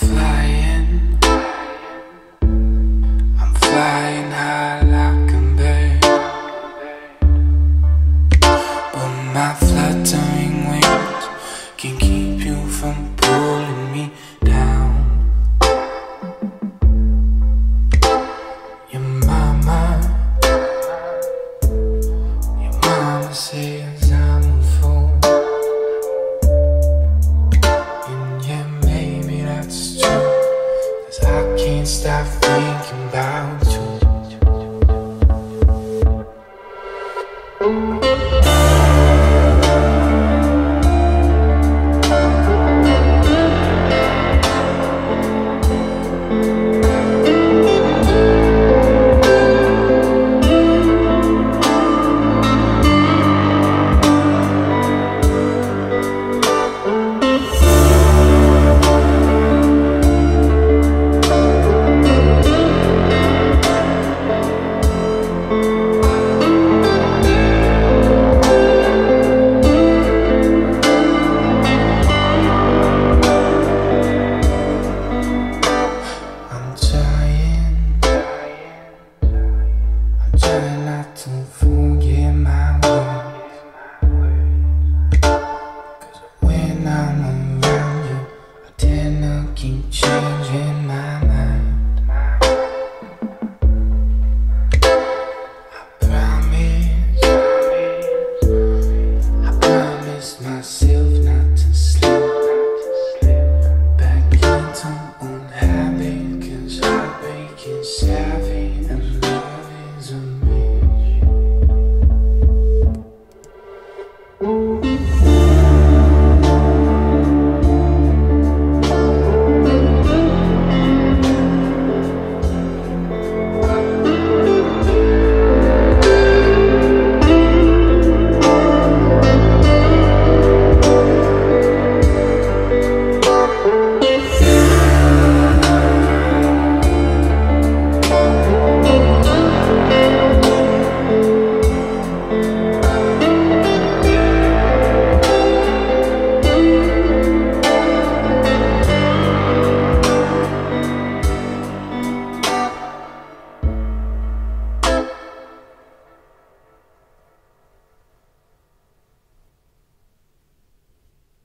flying. I'm flying high like a bird. But my fluttering wings can keep you from pulling me down. Your mama, your mama says. Stop thinking about